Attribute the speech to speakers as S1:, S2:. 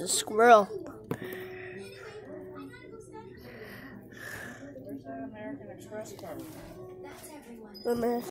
S1: It's a squirrel.
S2: American Express card?
S1: American